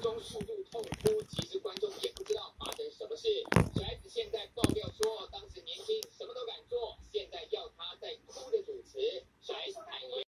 中式路透